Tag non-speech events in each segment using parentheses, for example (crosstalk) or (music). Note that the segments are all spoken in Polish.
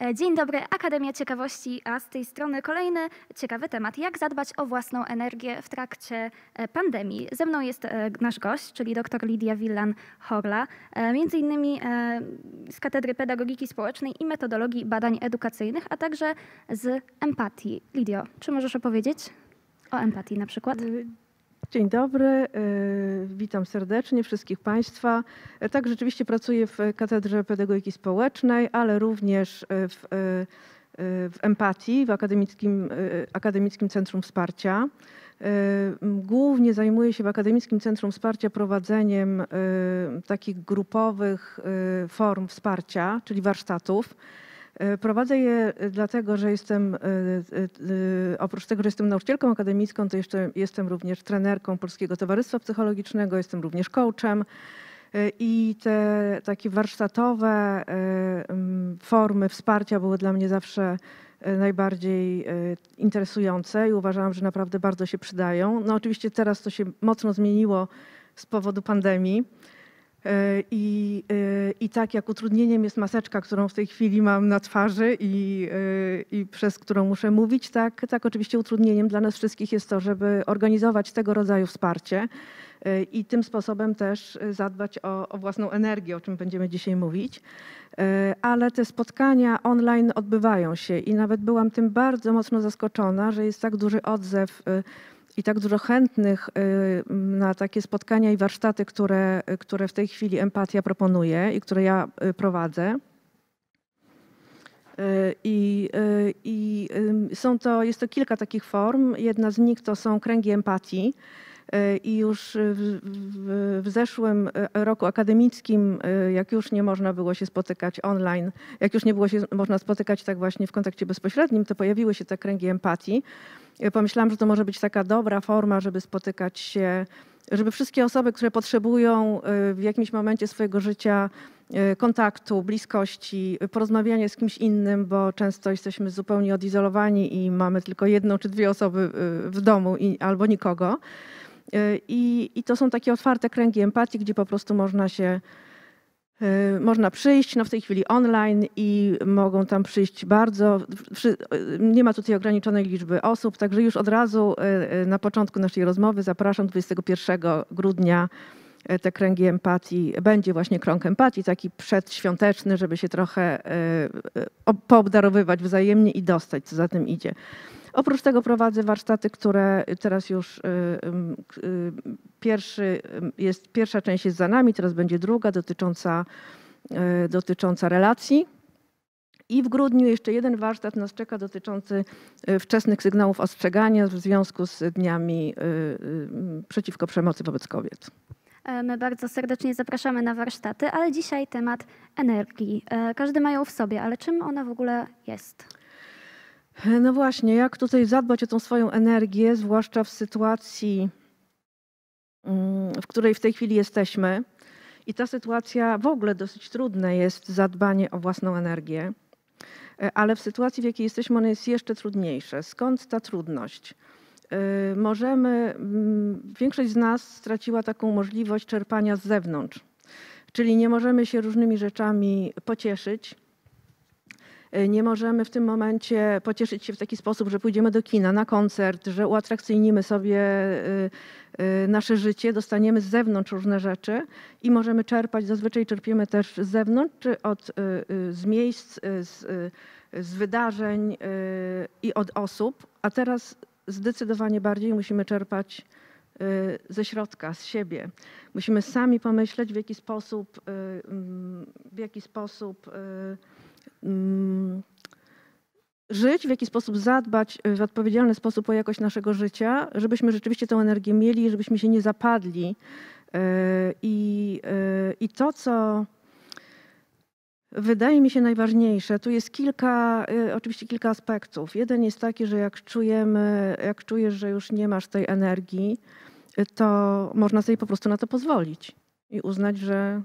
E, Dzień dobry, Akademia Ciekawości, a z tej strony kolejny ciekawy temat. Jak zadbać o własną energię w trakcie e, pandemii? Ze mną jest e, nasz gość, czyli dr Lidia Willan-Horla, między innymi z Katedry Pedagogiki Społecznej i Metodologii Badań Edukacyjnych, a także z empatii. Lidio, czy możesz opowiedzieć o empatii na przykład? Dzień dobry, e, witam serdecznie wszystkich Państwa. E, Tak, rzeczywiście pracuję w Katedrze Pedagogiki Społecznej, ale również e, w, w Empatii, w Akademickim, Akademickim Centrum Wsparcia. Głównie zajmuję się w Akademickim Centrum Wsparcia prowadzeniem takich grupowych form wsparcia, czyli warsztatów. E, Prowadzę je e, dlatego, że jestem, e, oprócz tego, że jestem nauczycielką akademicką, to jeszcze jestem również trenerką Polskiego Towarzystwa Psychologicznego, jestem również coachem. I te takie warsztatowe formy wsparcia były dla mnie zawsze najbardziej interesujące i uważałam, że naprawdę bardzo się przydają. No oczywiście teraz to się mocno zmieniło z powodu pandemii. E, I, e, I tak jak utrudnieniem jest maseczka, którą w tej chwili mam na twarzy i, e, i przez którą muszę mówić, tak, tak oczywiście utrudnieniem dla nas wszystkich jest to, żeby organizować tego rodzaju wsparcie i tym sposobem też zadbać o, o własną energię, o czym będziemy dzisiaj mówić. Ale te spotkania online odbywają się i nawet byłam tym bardzo mocno zaskoczona, że jest tak duży odzew i tak dużo chętnych y, na takie spotkania i warsztaty, które, które w tej chwili Empatia proponuje i które ja y, prowadzę. Y, I, i są to, jest to kilka takich form. Jedna z nich to są kręgi empatii. Y, I już w, w, w zeszłym y, roku akademickim, y, jak już nie można było się spotykać online, jak już nie było się można spotykać tak właśnie w kontakcie bezpośrednim, to pojawiły się te kręgi empatii. Pomyślałam, że to może być taka dobra forma, żeby spotykać się, żeby wszystkie osoby, które potrzebują w jakimś momencie swojego życia kontaktu, bliskości, porozmawiania z kimś innym, bo często jesteśmy zupełnie odizolowani i mamy tylko jedną czy dwie osoby w domu i, albo nikogo. I, I to są takie otwarte kręgi empatii, gdzie po prostu można się y, można przyjść, no w tej chwili online i mogą tam przyjść bardzo, y, nie ma tutaj ograniczonej liczby osób, także już od razu y, na początku naszej rozmowy zapraszam 21 grudnia te kręgi empatii. Będzie właśnie krąg empatii, taki przedświąteczny, żeby się trochę ob- poobdarowywać wzajemnie i dostać, co za tym idzie. Oprócz tego prowadzę warsztaty, które teraz już y, k- y, pierwszy jest, pierwsza część jest za nami, teraz będzie druga dotycząca, y, dotycząca relacji. I w grudniu jeszcze jeden warsztat nas czeka dotyczący y, wczesnych sygnałów ostrzegania w związku z dniami y, y, przeciwko przemocy wobec kobiet. E, My bardzo serdecznie zapraszamy na warsztaty, ale dzisiaj temat energii. E, Każdy ma ją w sobie, ale czym ona w ogóle jest? No właśnie, jak tutaj zadbać o tą swoją energię, zwłaszcza w sytuacji, mm, w której w tej chwili jesteśmy. I ta sytuacja w ogóle dosyć trudne jest zadbanie o własną energię, E, ale w sytuacji, w jakiej jesteśmy, ono jest jeszcze trudniejsze. Skąd ta trudność? E, Możemy, mm, większość z nas straciła taką możliwość czerpania z zewnątrz, czyli nie możemy się różnymi rzeczami pocieszyć, Nie możemy w tym momencie pocieszyć się w taki sposób, że pójdziemy do kina, na koncert, że uatrakcyjnimy sobie y, y, nasze życie, dostaniemy z zewnątrz różne rzeczy i możemy czerpać, zazwyczaj czerpiemy też z zewnątrz, czy od, y, y, z miejsc, y, z, y, z wydarzeń y, i od osób, a teraz zdecydowanie bardziej musimy czerpać y, ze środka, z siebie. Musimy sami pomyśleć, w jaki sposób, y, mm, w jaki sposób y, żyć, w jaki sposób zadbać y, w odpowiedzialny sposób o jakość naszego życia, żebyśmy rzeczywiście tę energię mieli, żebyśmy się nie zapadli. Y, I, y, i to, co wydaje mi się najważniejsze, tu jest kilka, oczywiście kilka aspektów. Jeden jest taki, że jak czujemy, jak czujesz, że już nie masz tej energii, to można sobie po prostu na to pozwolić i uznać, że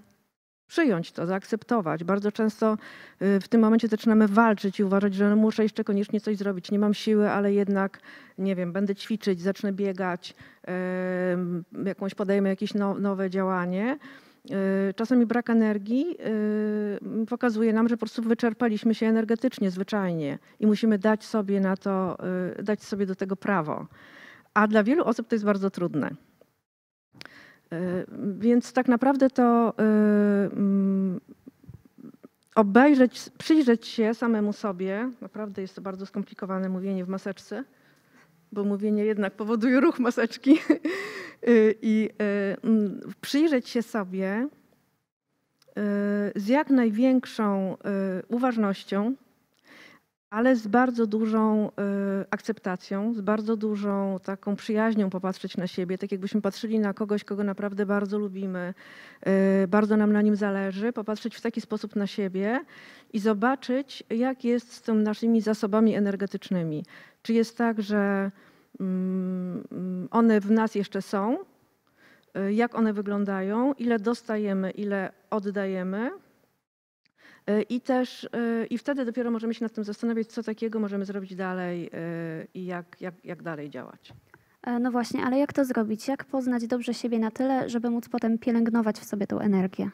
przyjąć to, zaakceptować. Bardzo często y, w tym momencie zaczynamy walczyć i uważać, że no muszę jeszcze koniecznie coś zrobić. Nie mam siły, ale jednak, nie wiem, będę ćwiczyć, zacznę biegać, jakąś podejmę jakieś no, nowe działanie. Y, Czasami brak energii y, pokazuje nam, że po prostu wyczerpaliśmy się energetycznie, zwyczajnie i musimy dać sobie na to, dać sobie do tego prawo. A dla wielu osób to jest bardzo trudne. Y, Więc tak naprawdę to y, mm, obejrzeć, przyjrzeć się samemu sobie, naprawdę jest to bardzo skomplikowane mówienie w maseczce, bo mówienie jednak powoduje ruch maseczki. (laughs) Y, I mm, przyjrzeć się sobie z jak największą uważnością, ale z bardzo dużą y, akceptacją, z bardzo dużą taką przyjaźnią popatrzeć na siebie, tak jakbyśmy patrzyli na kogoś, kogo naprawdę bardzo lubimy, y, bardzo nam na nim zależy, popatrzeć w taki sposób na siebie i zobaczyć, jak jest z tymi naszymi zasobami energetycznymi. Czy jest tak, że mm, one w nas jeszcze są, y, jak one wyglądają, ile dostajemy, ile oddajemy. Y, I też y, i wtedy dopiero możemy się nad tym zastanawiać, co takiego możemy zrobić dalej y, i jak, jak, jak dalej działać. E, No właśnie, ale jak to zrobić? Jak poznać dobrze siebie na tyle, żeby móc potem pielęgnować w sobie tą energię?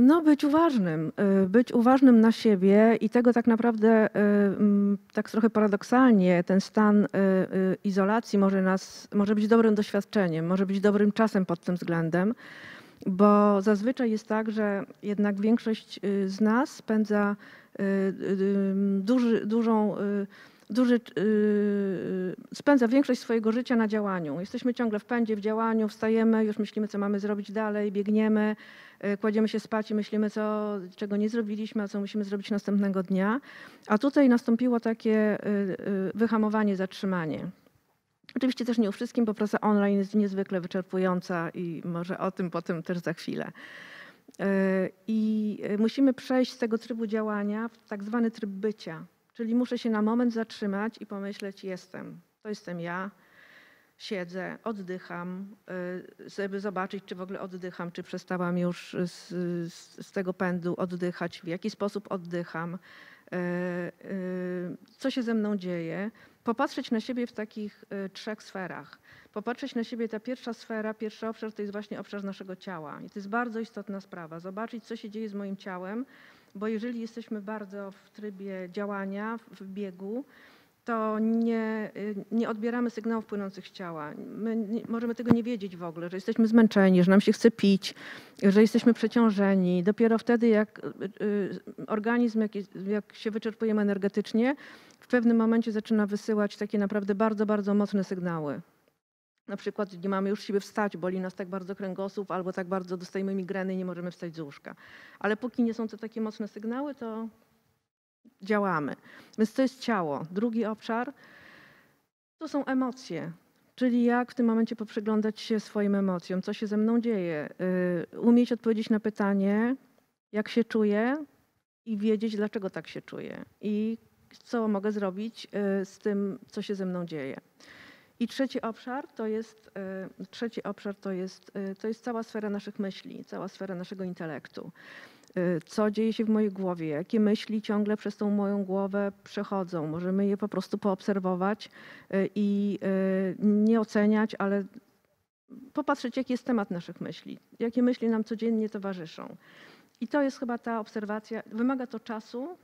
No, być uważnym, być uważnym na siebie i tego tak naprawdę, tak trochę paradoksalnie, ten stan izolacji może, nas, może być dobrym doświadczeniem, może być dobrym czasem pod tym względem, bo zazwyczaj jest tak, że jednak większość y, z nas spędza y, y, duży, dużą, duży, spędza większość swojego życia na działaniu. Jesteśmy ciągle w pędzie, w działaniu, wstajemy, już myślimy, co mamy zrobić dalej, biegniemy, kładziemy się spać i myślimy, co, czego nie zrobiliśmy, a co musimy zrobić następnego dnia. A tutaj nastąpiło takie wyhamowanie, zatrzymanie. Oczywiście też nie u wszystkim, bo praca online jest niezwykle wyczerpująca i może o tym potem też za chwilę. Y, I y, musimy przejść z tego trybu działania w tak zwany tryb bycia. Czyli muszę się na moment zatrzymać i pomyśleć, jestem. To jestem ja, siedzę, oddycham, y, żeby zobaczyć, czy w ogóle oddycham, czy przestałam już z, z, tego pędu oddychać, w jaki sposób oddycham, co się ze mną dzieje. Popatrzeć na siebie w takich y, trzech sferach. Popatrzeć na siebie, ta pierwsza sfera, pierwszy obszar to jest właśnie obszar naszego ciała. I to jest bardzo istotna sprawa. Zobaczyć, co się dzieje z moim ciałem, bo jeżeli jesteśmy bardzo w trybie działania, w biegu, to nie, y, nie odbieramy sygnałów płynących z ciała. My nie, możemy tego nie wiedzieć w ogóle, że jesteśmy zmęczeni, że nam się chce pić, że jesteśmy przeciążeni. Dopiero wtedy, jak y, y, organizm, jak, jak się wyczerpujemy energetycznie, w pewnym momencie zaczyna wysyłać takie naprawdę bardzo, bardzo mocne sygnały. Na przykład nie mamy już siły wstać, boli nas tak bardzo kręgosłup, albo tak bardzo dostajemy migreny i nie możemy wstać z łóżka. Ale póki nie są to takie mocne sygnały, to działamy. Więc to jest ciało. Drugi obszar to są emocje. Czyli jak w tym momencie poprzyglądać się swoim emocjom, co się ze mną dzieje, y, umieć odpowiedzieć na pytanie, jak się czuję i wiedzieć, dlaczego tak się czuję i co mogę zrobić y, z tym, co się ze mną dzieje. I trzeci obszar to jest, y, trzeci obszar to jest, to jest cała sfera naszych myśli, cała sfera naszego intelektu. Y, Co dzieje się w mojej głowie, jakie myśli ciągle przez tą moją głowę przechodzą. Możemy je po prostu poobserwować y, i y, nie oceniać, ale popatrzeć, jaki jest temat naszych myśli, jakie myśli nam codziennie towarzyszą. I to jest chyba ta obserwacja. Wymaga to czasu,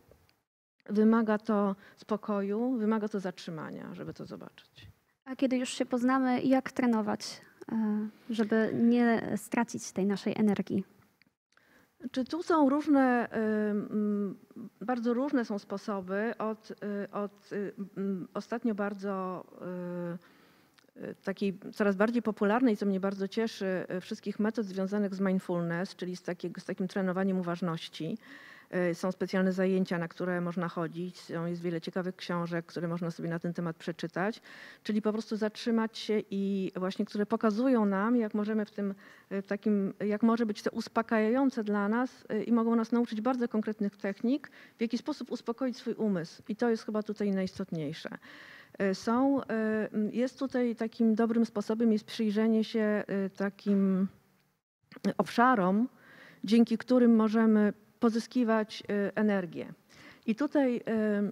wymaga to spokoju, wymaga to zatrzymania, żeby to zobaczyć. A kiedy już się poznamy, jak trenować, e, żeby nie stracić tej naszej energii? Czy tu są różne, ym, bardzo różne są sposoby. Od, y, od y, mm, ostatnio bardzo y, takiej coraz bardziej popularnej, co mnie bardzo cieszy, wszystkich metod związanych z mindfulness, czyli z, takiego, z takim trenowaniem uważności. Y, Są specjalne zajęcia, na które można chodzić. Jest wiele ciekawych książek, które można sobie na ten temat przeczytać. Czyli po prostu zatrzymać się i właśnie, które pokazują nam, jak możemy w tym y, takim, jak może być to uspokajające dla nas y, i mogą nas nauczyć bardzo konkretnych technik, w jaki sposób uspokoić swój umysł. I to jest chyba tutaj najistotniejsze. Są, jest tutaj takim dobrym sposobem jest przyjrzenie się takim obszarom, dzięki którym możemy pozyskiwać y, energię. I tutaj y,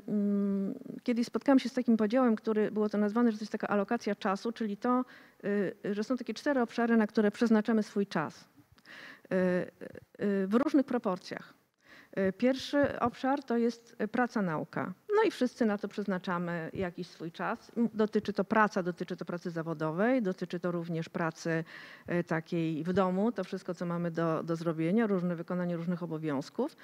mm, kiedyś spotkałam się z takim podziałem, który było to nazwane, że to jest taka alokacja czasu, czyli to, y, że są takie cztery obszary, na które przeznaczamy swój czas. w różnych proporcjach. E, pierwszy obszar to jest e, praca nauka. No i wszyscy na to przeznaczamy jakiś swój czas. Dotyczy to praca, dotyczy to pracy zawodowej, dotyczy to również pracy e, takiej w domu, to wszystko, co mamy do, do zrobienia, różne wykonanie różnych obowiązków.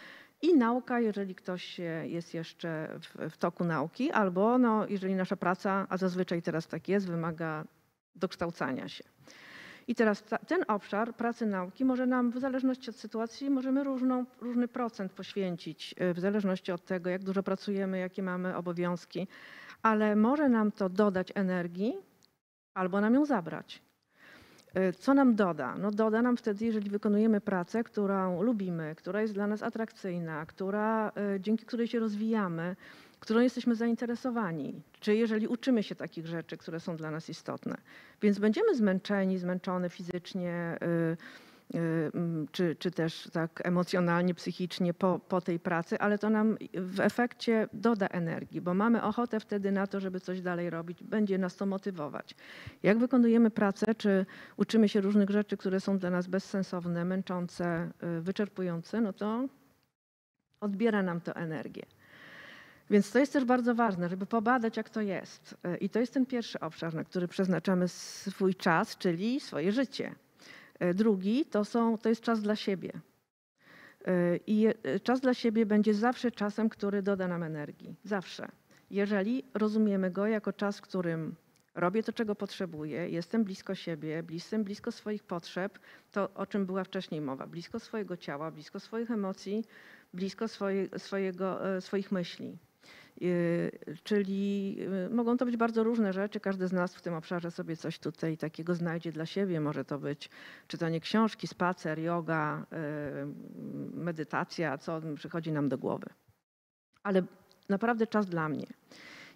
I nauka, jeżeli ktoś jest jeszcze w, w toku nauki, albo no, jeżeli nasza praca, a zazwyczaj teraz tak jest, wymaga dokształcania się. I teraz ta, ten obszar pracy nauki może nam w zależności od sytuacji możemy różną, różny procent poświęcić, y, w zależności od tego, jak dużo pracujemy, jakie mamy obowiązki, ale może nam to dodać energii albo nam ją zabrać. Y, co nam doda? No doda nam wtedy, jeżeli wykonujemy pracę, którą lubimy, która jest dla nas atrakcyjna, która, y, dzięki której się rozwijamy, którą jesteśmy zainteresowani, czy jeżeli uczymy się takich rzeczy, które są dla nas istotne. Więc będziemy zmęczeni, zmęczone fizycznie, y, y, mm, czy, czy też tak emocjonalnie, psychicznie po, po tej pracy, ale to nam w efekcie doda energii, bo mamy ochotę wtedy na to, żeby coś dalej robić, będzie nas to motywować. Jak wykonujemy pracę, czy uczymy się różnych rzeczy, które są dla nas bezsensowne, męczące, y, wyczerpujące, no to odbiera nam to energię. Więc to jest też bardzo ważne, żeby pobadać, jak to jest. I to jest ten pierwszy obszar, na który przeznaczamy swój czas, czyli swoje życie. Drugi to, są, to jest czas dla siebie. I czas dla siebie będzie zawsze czasem, który doda nam energii. Zawsze. Jeżeli rozumiemy go jako czas, w którym robię to, czego potrzebuję, jestem blisko siebie, jestem blisko swoich potrzeb, to o czym była wcześniej mowa, blisko swojego ciała, blisko swoich emocji, blisko swoje, swojego, e, swoich myśli. Y, czyli y, mogą to być bardzo różne rzeczy. Każdy z nas w tym obszarze sobie coś tutaj takiego znajdzie dla siebie. Może to być czytanie książki, spacer, yoga, y, medytacja, co przychodzi nam do głowy. Ale naprawdę czas dla mnie.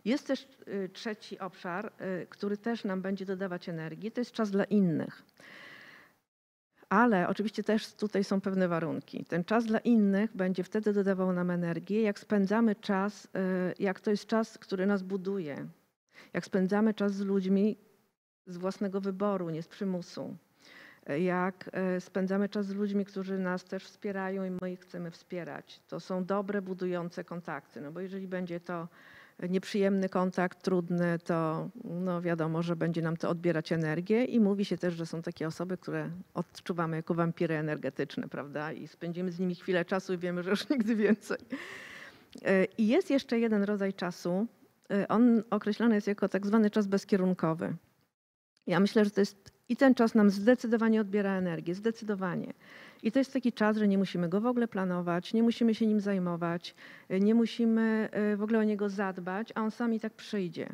Jest też trzeci obszar, który też nam będzie dodawać energii, to jest czas dla innych. Ale oczywiście też tutaj są pewne warunki. Ten czas dla innych będzie wtedy dodawał nam energię, jak spędzamy czas, y, jak to jest czas, który nas buduje. Jak spędzamy czas z ludźmi z własnego wyboru, nie z przymusu. Jak y, spędzamy czas z ludźmi, którzy nas też wspierają i my ich chcemy wspierać. To są dobre, budujące kontakty. No bo jeżeli będzie to nieprzyjemny kontakt, trudny, to no wiadomo, że będzie nam to odbierać energię i mówi się też, że są takie osoby, które odczuwamy jako wampiry energetyczne, prawda? I spędzimy z nimi chwilę czasu i wiemy, że już nigdy więcej. E, I jest jeszcze jeden rodzaj czasu. E, on określany jest jako tak zwany czas bezkierunkowy. Ja myślę, że to jest i ten czas nam zdecydowanie odbiera energię, zdecydowanie. I to jest taki czas, że nie musimy go w ogóle planować, nie musimy się nim zajmować, nie musimy e, w ogóle o niego zadbać, a on sam i tak przyjdzie.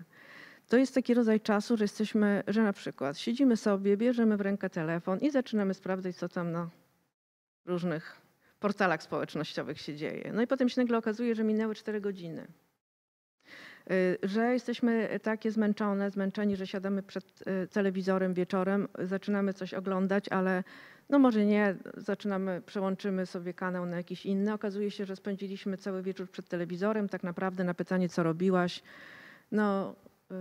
To jest taki rodzaj czasu, że jesteśmy, że na przykład siedzimy sobie, bierzemy w rękę telefon i zaczynamy sprawdzać, co tam na różnych portalach społecznościowych się dzieje. No i potem się nagle okazuje, że minęły 4 godziny. E, że jesteśmy takie zmęczone, zmęczeni, że siadamy przed e, telewizorem wieczorem, zaczynamy coś oglądać, ale no może nie, zaczynamy, przełączymy sobie kanał na jakiś inny. Okazuje się, że spędziliśmy cały wieczór przed telewizorem. Tak naprawdę na pytanie, co robiłaś, no, yy,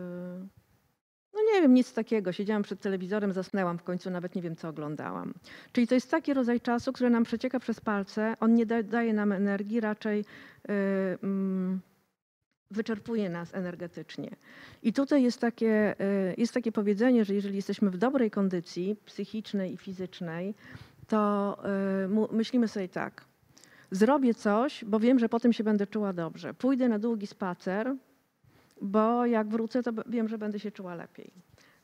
no nie wiem, nic takiego. Siedziałam przed telewizorem, zasnęłam w końcu, nawet nie wiem, co oglądałam. Czyli to jest taki rodzaj czasu, który nam przecieka przez palce. On nie da, daje nam energii, raczej yy, yy, wyczerpuje nas energetycznie. I tutaj jest takie, y, jest takie powiedzenie, że jeżeli jesteśmy w dobrej kondycji psychicznej i fizycznej, to y, myślimy sobie tak. Zrobię coś, bo wiem, że potem się będę czuła dobrze. Pójdę na długi spacer, bo jak wrócę, to wiem, że będę się czuła lepiej.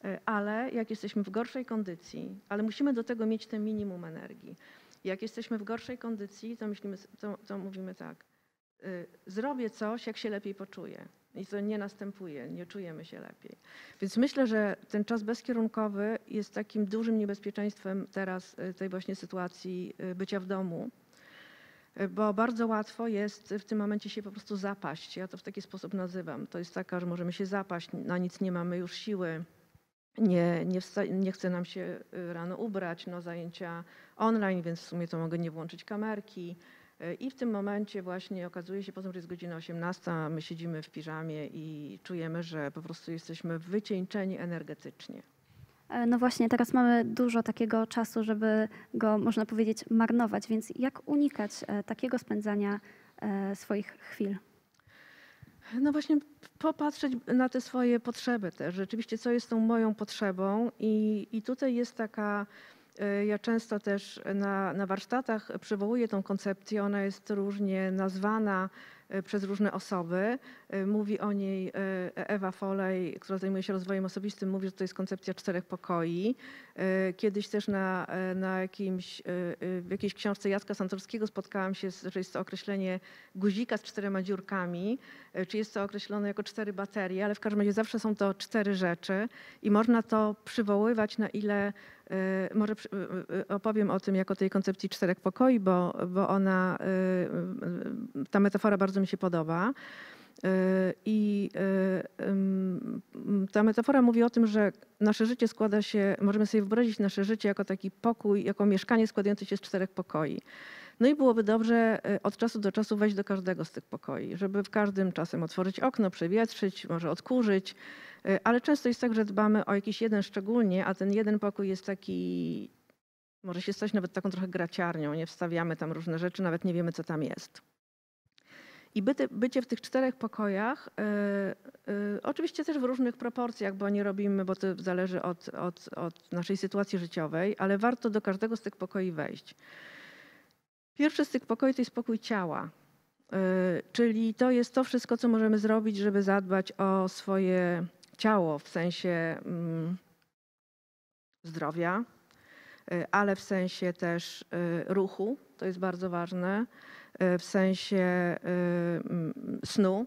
Y, ale jak jesteśmy w gorszej kondycji, ale musimy do tego mieć ten minimum energii. Jak jesteśmy w gorszej kondycji, to, myślimy, to, to mówimy tak zrobię coś, jak się lepiej poczuję. I to nie następuje, nie czujemy się lepiej. Więc myślę, że ten czas bezkierunkowy jest takim dużym niebezpieczeństwem teraz y, tej właśnie sytuacji y, bycia w domu, bo bardzo łatwo jest w tym momencie się po prostu zapaść. Ja to w taki sposób nazywam. To jest taka, że możemy się zapaść, na nic nie mamy już siły, nie, nie, nie chce nam się rano ubrać, no zajęcia online, więc w sumie to mogę nie włączyć kamerki I w tym momencie właśnie okazuje się potem, że jest godzina 18, a my siedzimy w piżamie i czujemy, że po prostu jesteśmy wycieńczeni energetycznie. E, No właśnie, teraz mamy dużo takiego czasu, żeby go, można powiedzieć, marnować, więc jak unikać e, takiego spędzania e, swoich chwil? No właśnie popatrzeć na te swoje potrzeby też. Rzeczywiście, co jest tą moją potrzebą i, i tutaj jest taka, e, ja często też na, na warsztatach przywołuję tą koncepcję, ona jest różnie nazwana e, przez różne osoby. E, Mówi o niej Ewa Folej, która zajmuje się rozwojem osobistym, mówi, że to jest koncepcja czterech pokoi. Kiedyś też na, na jakimś, w jakiejś książce Jacka Santorskiego spotkałam się, z, że jest to określenie guzika z czterema dziurkami, czy jest to określone jako cztery baterie, ale w każdym razie zawsze są to cztery rzeczy i można to przywoływać na ile, może przy- e, e, opowiem o tym jako tej koncepcji czterech pokoi, bo, bo ona, ta metafora bardzo mi się podoba. I ta metafora mówi o tym, że nasze życie składa się, możemy sobie wyobrazić nasze życie jako taki pokój, jako mieszkanie składające się z czterech pokoi. No i byłoby dobrze e, od czasu do czasu wejść do każdego z tych pokoi, żeby w każdym czasem otworzyć okno, przewietrzyć, może odkurzyć, e, ale często jest tak, że dbamy o jakiś jeden szczególnie, a ten jeden pokój jest taki, może się stać nawet taką trochę graciarnią, nie wstawiamy tam różne rzeczy, nawet nie wiemy, co tam jest. I byty, bycie w tych czterech pokojach, e, e, oczywiście też w różnych proporcjach, bo nie robimy, bo to zależy od, od, od naszej sytuacji życiowej, ale warto do każdego z tych pokoi wejść. Pierwszy z tych pokoi to jest pokój ciała, e, czyli to jest to wszystko, co możemy zrobić, żeby zadbać o swoje ciało w sensie mm, zdrowia, e, ale w sensie też e, ruchu, to jest bardzo ważne, w sensie mm, snu,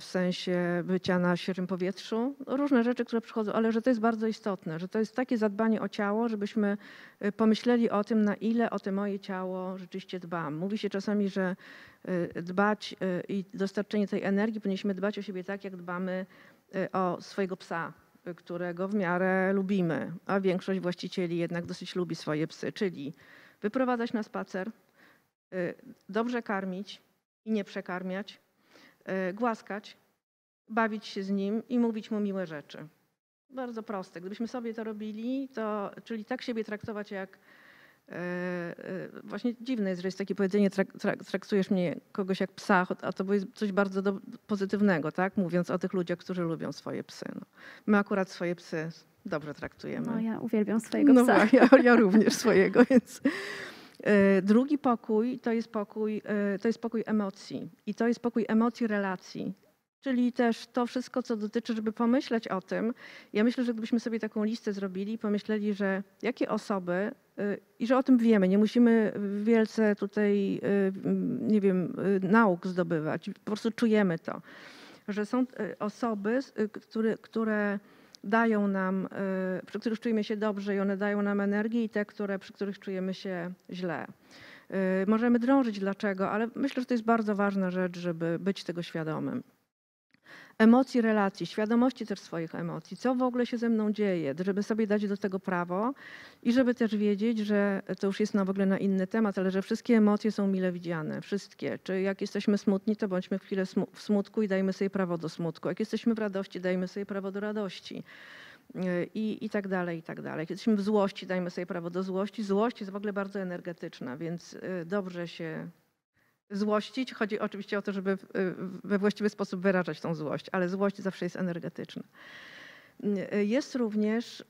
w sensie bycia na świeżym powietrzu. No, Różne rzeczy, które przychodzą, ale że to jest bardzo istotne, że to jest takie zadbanie o ciało, żebyśmy e, pomyśleli o tym, na ile o te moje ciało rzeczywiście dbam. Mówi się czasami, że e, dbać i dostarczenie tej energii powinniśmy dbać o siebie tak, jak dbamy o swojego psa, którego w miarę lubimy, a większość właścicieli jednak dosyć lubi swoje psy, czyli wyprowadzać na spacer, dobrze karmić i nie przekarmiać, głaskać, bawić się z nim i mówić mu miłe rzeczy. Bardzo proste. Gdybyśmy sobie to robili, to, czyli tak siebie traktować jak. e, e, Właśnie dziwne jest, że jest takie powiedzenie, trak, trak, traktujesz mnie kogoś jak psa, a to jest coś bardzo do, pozytywnego, tak? Mówiąc o tych ludziach, którzy lubią swoje psy. No. My akurat swoje psy dobrze traktujemy. No, ja uwielbiam swojego No psa. właśnie, ja, ja również swojego, (laughs) więc. E, Drugi pokój to jest pokój, e, to jest pokój emocji i to jest pokój emocji relacji. Czyli też to wszystko, co dotyczy, żeby pomyśleć o tym. Ja myślę, że gdybyśmy sobie taką listę zrobili, pomyśleli, że jakie osoby, y, i że o tym wiemy, nie musimy wielce tutaj, nie wiem, nauk zdobywać, po prostu czujemy to, że są osoby, które, które dają nam, y, przy których czujemy się dobrze i one dają nam energię i te, które, przy których czujemy się źle. Y, Możemy drążyć dlaczego, ale myślę, że to jest bardzo ważna rzecz, żeby być tego świadomym. Emocji, relacji, świadomości też swoich emocji, co w ogóle się ze mną dzieje, żeby sobie dać do tego prawo i żeby też wiedzieć, że to już jest na w ogóle na inny temat, ale że wszystkie emocje są mile widziane, wszystkie. Czy jak jesteśmy smutni, to bądźmy chwilę w smutku i dajmy sobie prawo do smutku. Jak jesteśmy w radości, dajmy sobie prawo do radości. Yy, I, I tak dalej, i tak dalej. Jesteśmy w złości, dajmy sobie prawo do złości. Złość jest w ogóle bardzo energetyczna, więc yy, dobrze się złościć. Chodzi oczywiście o to, żeby we właściwy sposób wyrażać tą złość, ale złość zawsze jest energetyczna. Jest również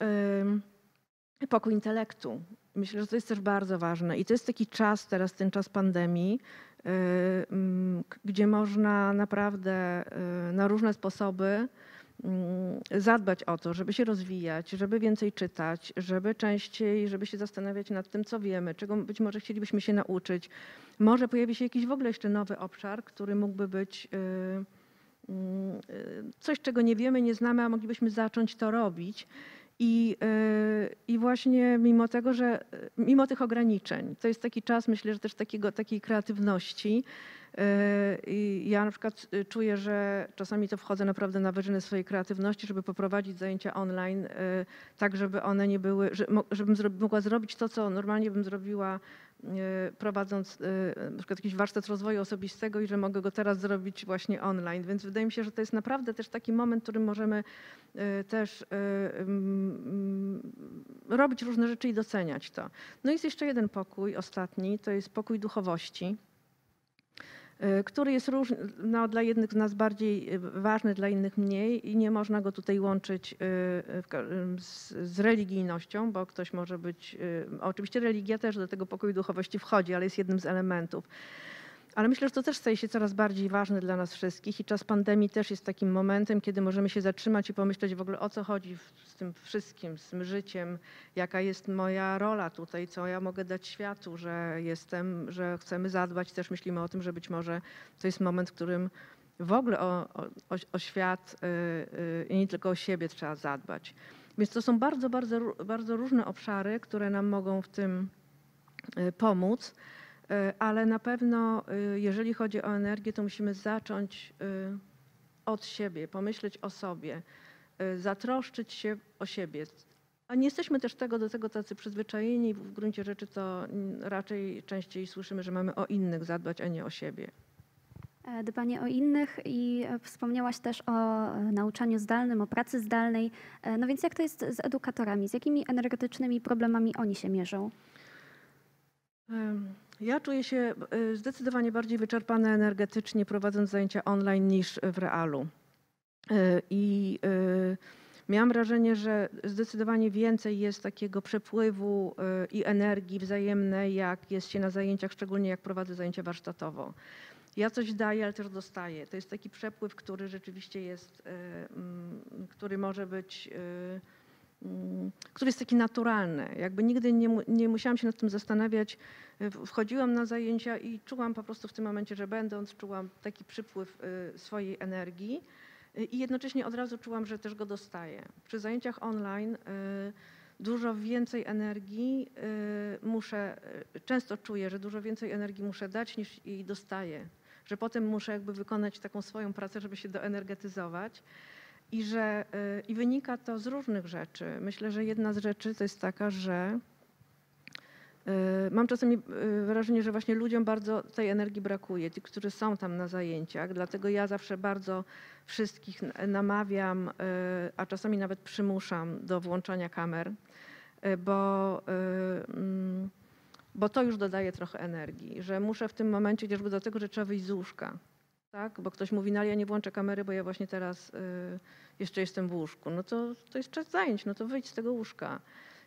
pokój intelektu. Myślę, że to jest też bardzo ważne. I to jest taki czas teraz, ten czas pandemii, gdzie można naprawdę na różne sposoby zadbać o to, żeby się rozwijać, żeby więcej czytać, żeby częściej, żeby się zastanawiać nad tym, co wiemy, czego być może chcielibyśmy się nauczyć. Może pojawi się jakiś w ogóle jeszcze nowy obszar, który mógłby być y, mm, y, coś, czego nie wiemy, nie znamy, a moglibyśmy zacząć to robić. I, y, I właśnie mimo tego, że y, mimo tych ograniczeń, to jest taki czas, myślę, że też takiego, takiej kreatywności. y, I ja na przykład czuję, że czasami to wchodzę naprawdę na wyżyny swojej kreatywności, żeby poprowadzić zajęcia online, tak żeby one nie były, żebym mogła zrobić to, co normalnie bym zrobiła prowadząc e, na przykład jakiś warsztat rozwoju osobistego i że mogę go teraz zrobić właśnie online. Więc wydaje mi się, że to jest naprawdę też taki moment, w którym możemy e, też mm, robić różne rzeczy i doceniać to. No jest jeszcze jeden pokój, ostatni, to jest pokój duchowości. Y, który jest różny, no, dla jednych z nas bardziej y, ważny, dla innych mniej i nie można go tutaj łączyć y, z, z religijnością, bo ktoś może być, oczywiście religia też do tego pokoju duchowości wchodzi, ale jest jednym z elementów. Ale myślę, że to też staje się coraz bardziej ważne dla nas wszystkich i czas pandemii też jest takim momentem, kiedy możemy się zatrzymać i pomyśleć w ogóle o co chodzi z tym wszystkim, z tym życiem, jaka jest moja rola tutaj, co ja mogę dać światu, że jestem, że chcemy zadbać. Też myślimy o tym, że być może to jest moment, w którym w ogóle o, o, o świat y, y, i nie tylko o siebie trzeba zadbać. Więc to są bardzo, bardzo, bardzo różne obszary, które nam mogą w tym y, pomóc. E, ale na pewno e, jeżeli chodzi o energię, to musimy zacząć e, od siebie, pomyśleć o sobie, zatroszczyć się o siebie. A nie jesteśmy też tego do tego tacy przyzwyczajeni. W gruncie rzeczy to raczej częściej słyszymy, że mamy o innych zadbać, a nie o siebie. Dbanie o innych i wspomniałaś też o nauczaniu zdalnym, o pracy zdalnej. No więc jak to jest z edukatorami? Z jakimi energetycznymi problemami oni się mierzą? Ja czuję się y, zdecydowanie bardziej wyczerpana energetycznie prowadząc zajęcia online niż w realu. Y, I y, miałam wrażenie, że zdecydowanie więcej jest takiego przepływu i energii wzajemnej, jak jest się na zajęciach, szczególnie jak prowadzę zajęcia warsztatowo. Ja coś daję, ale też dostaję. To jest taki przepływ, który rzeczywiście jest, mm, który może być który jest taki naturalny. Jakby nigdy nie, nie musiałam się nad tym zastanawiać. Wchodziłam na zajęcia i czułam po prostu w tym momencie, że będąc, czułam taki przypływ y, swojej energii y, i jednocześnie od razu czułam, że też go dostaję. Przy zajęciach online dużo więcej energii muszę, często czuję, że dużo więcej energii muszę dać niż jej dostaję. Że potem muszę jakby wykonać taką swoją pracę, żeby się doenergetyzować. I, że, y, I wynika to z różnych rzeczy. Myślę, że jedna z rzeczy to jest taka, że y, mam czasami y, wrażenie, że właśnie ludziom bardzo tej energii brakuje, ci, którzy są tam na zajęciach. Dlatego ja zawsze bardzo wszystkich namawiam, a czasami nawet przymuszam do włączania kamer, bo, mm, bo to już dodaje trochę energii, że muszę w tym momencie, chociażby do tego, że trzeba wyjść z łóżka, tak? Bo ktoś mówi, no ale ja nie włączę kamery, bo ja właśnie teraz y, jeszcze jestem w łóżku. No to, to jest czas zajęć, no to wyjdź z tego łóżka.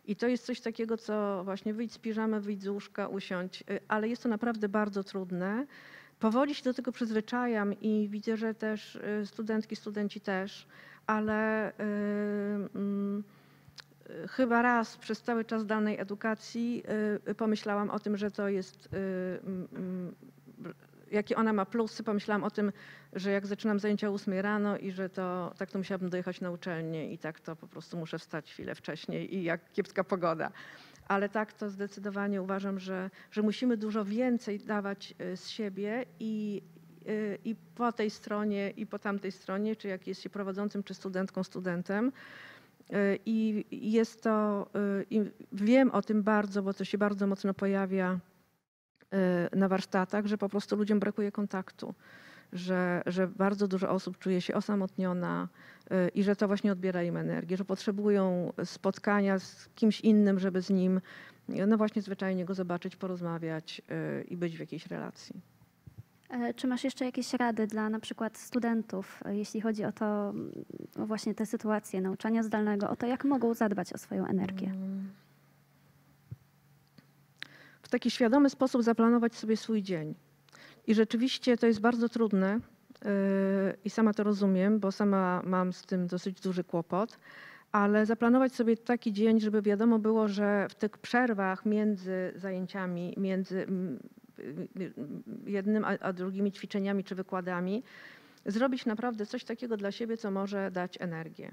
I to jest coś takiego, co właśnie wyjdź z piżamy, wyjdź z łóżka, usiądź, y, ale jest to naprawdę bardzo trudne. Powoli się do tego przyzwyczajam i widzę, że też y, studentki, studenci też, ale mm, chyba raz przez cały czas danej edukacji pomyślałam o tym, że to jest mm, jakie ona ma plusy. Pomyślałam o tym, że jak zaczynam zajęcia o 8 rano i że to tak to musiałabym dojechać na uczelnię i tak to po prostu muszę wstać chwilę wcześniej i jak kiepska pogoda. Ale tak to zdecydowanie uważam, że, że musimy dużo więcej dawać y, z siebie i, y, i po tej stronie, i po tamtej stronie, czy jak jest się prowadzącym, czy studentką, studentem. Y, I jest to, i wiem o tym bardzo, bo to się bardzo mocno pojawia na warsztatach, że po prostu ludziom brakuje kontaktu, że, że bardzo dużo osób czuje się osamotniona y, i że to właśnie odbiera im energię, że potrzebują spotkania z kimś innym, żeby z nim, no właśnie zwyczajnie go zobaczyć, porozmawiać y, i być w jakiejś relacji. E, czy masz jeszcze jakieś rady dla na przykład studentów, jeśli chodzi o to, o właśnie tę sytuację nauczania zdalnego, o to, jak mogą zadbać o swoją energię? W taki świadomy sposób zaplanować sobie swój dzień. I rzeczywiście to jest bardzo trudne yy, i sama to rozumiem, bo sama mam z tym dosyć duży kłopot, ale zaplanować sobie taki dzień, żeby wiadomo było, że w tych przerwach między zajęciami, między mm, jednym a drugimi ćwiczeniami czy wykładami, zrobić naprawdę coś takiego dla siebie, co może dać energię.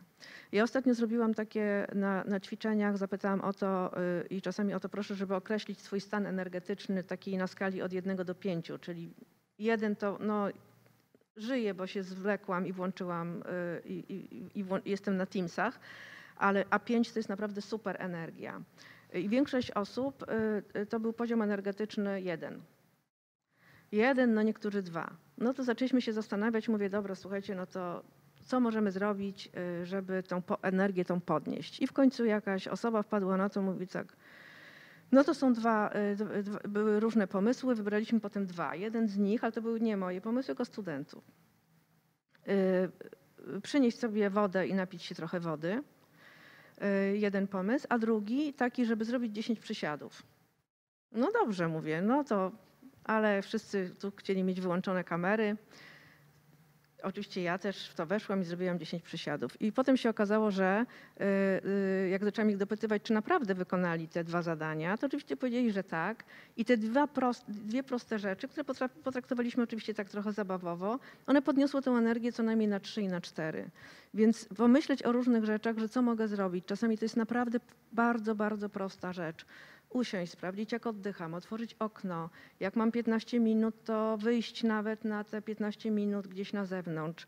Ja ostatnio zrobiłam takie na, na ćwiczeniach, zapytałam o to yy, i czasami o to proszę, żeby określić swój stan energetyczny taki na skali od jednego do pięciu, czyli jeden to no, żyję, bo się zwlekłam i włączyłam yy, i, i, jestem na Teamsach, ale a pięć to jest naprawdę super energia. I większość osób y, y, to był poziom energetyczny jeden. Jeden, no niektórzy dwa. No to zaczęliśmy się zastanawiać, mówię, dobra, słuchajcie, no to co możemy zrobić, y, żeby tą energię tą podnieść. I w końcu jakaś osoba wpadła na to, mówi tak, no to są dwa, y, dwa, były różne pomysły, wybraliśmy potem dwa. Jeden z nich, ale to były nie moje pomysły, tylko studentów. Y, Przynieść sobie wodę i napić się trochę wody. Jeden pomysł, a drugi taki, żeby zrobić 10 przysiadów. No dobrze, mówię, no to, ale wszyscy tu chcieli mieć wyłączone kamery. Oczywiście ja też w to weszłam i zrobiłam 10 przysiadów. I potem się okazało, że y, y, jak zaczęłam ich dopytywać, czy naprawdę wykonali te dwa zadania, to oczywiście powiedzieli, że tak. I te dwa prost, dwie proste rzeczy, które potra- potraktowaliśmy oczywiście tak trochę zabawowo, one podniosły tę energię co najmniej na 3 i na 4. Więc pomyśleć o różnych rzeczach, że co mogę zrobić. Czasami to jest naprawdę bardzo, bardzo prosta rzecz. Usiąść, sprawdzić jak oddycham, otworzyć okno. Jak mam 15 minut, to wyjść nawet na te 15 minut gdzieś na zewnątrz.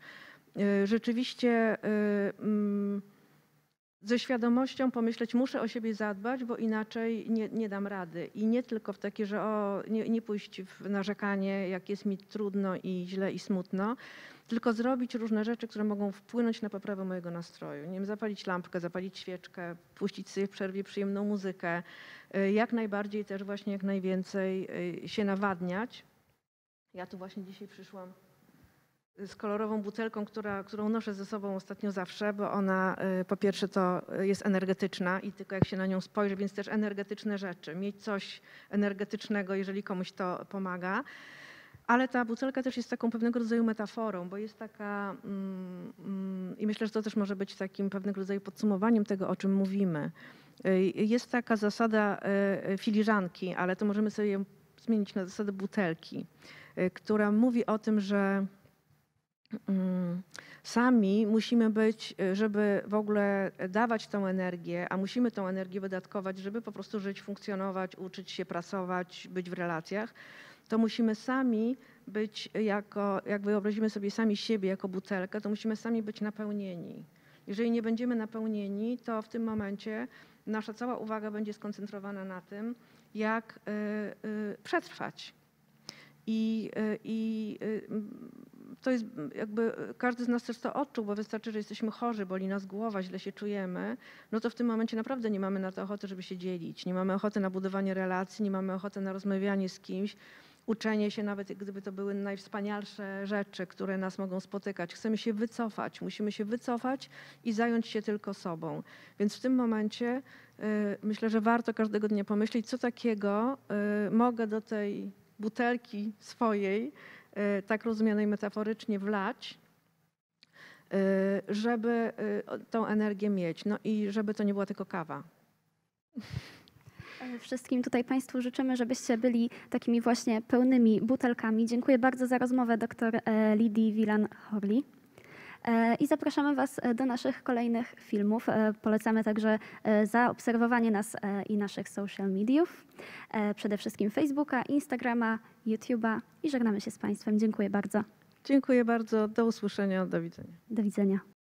Y, Rzeczywiście y, mm, ze świadomością pomyśleć, muszę o siebie zadbać, bo inaczej nie, nie dam rady. I nie tylko w takie, że o, nie, nie pójść w narzekanie, jak jest mi trudno i źle i smutno, tylko zrobić różne rzeczy, które mogą wpłynąć na poprawę mojego nastroju. Nie wiem, zapalić lampkę, zapalić świeczkę, puścić sobie w przerwie przyjemną muzykę, y, jak najbardziej też właśnie jak najwięcej y, się nawadniać. Ja tu właśnie dzisiaj przyszłam z kolorową butelką, która, którą noszę ze sobą ostatnio zawsze, bo ona y, po pierwsze to y, jest energetyczna i tylko jak się na nią spojrzy, więc też energetyczne rzeczy. Mieć coś energetycznego, jeżeli komuś to pomaga. Ale ta butelka też jest taką pewnego rodzaju metaforą, bo jest taka, mm, mm, i myślę, że to też może być takim pewnego rodzaju podsumowaniem tego, o czym mówimy. Y, Jest taka zasada filiżanki, ale to możemy sobie ją zmienić na zasadę butelki, która mówi o tym, że sami musimy być, y, żeby w ogóle dawać tą energię, a musimy tą energię wydatkować, żeby po prostu żyć, funkcjonować, uczyć się, pracować, być w relacjach, to musimy sami być jako, jak wyobrazimy sobie sami siebie jako butelkę, to musimy sami być napełnieni. Jeżeli nie będziemy napełnieni, to w tym momencie nasza cała uwaga będzie skoncentrowana na tym, jak y, y, przetrwać. I, i to jest jakby każdy z nas też to odczuł, bo wystarczy, że jesteśmy chorzy, boli nas głowa, źle się czujemy, no to w tym momencie naprawdę nie mamy na to ochoty, żeby się dzielić, nie mamy ochoty na budowanie relacji, nie mamy ochoty na rozmawianie z kimś, uczenie się, nawet gdyby to były najwspanialsze rzeczy, które nas mogą spotykać. Chcemy się wycofać, musimy się wycofać i zająć się tylko sobą. Więc w tym momencie y, myślę, że warto każdego dnia pomyśleć, co takiego y, mogę do tej butelki swojej, tak rozumianej metaforycznie, wlać, y, żeby y, tą energię mieć. No i żeby to nie była tylko kawa. E, Wszystkim tutaj Państwu życzymy, żebyście byli takimi właśnie pełnymi butelkami. Dziękuję bardzo za rozmowę dr e, Lidii Wilan-Horli. E, I zapraszamy Was e, do naszych kolejnych filmów. E, Polecamy także zaobserwowanie nas i naszych social mediów, przede wszystkim Facebooka, Instagrama, YouTube'a i żegnamy się z Państwem. Dziękuję bardzo. Dziękuję bardzo. Do usłyszenia. Do widzenia. Do widzenia.